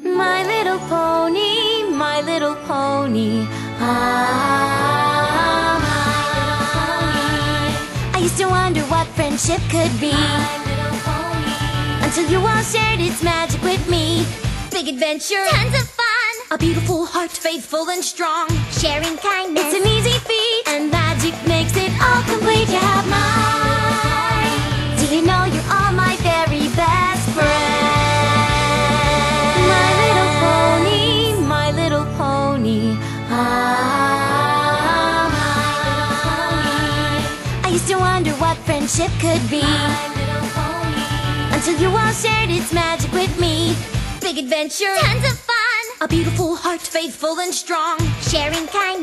My little pony, my little pony. Ah, my little pony. I used to wonder what friendship could be. My little pony. Until you all shared its magic with me. Big adventure, Tons of fun, a beautiful heart, faithful and strong. sharing kindness. Used to wonder what friendship could be. Until you all shared its magic with me. Big adventure, Tons of fun, a beautiful heart, faithful and strong. sharing kindness.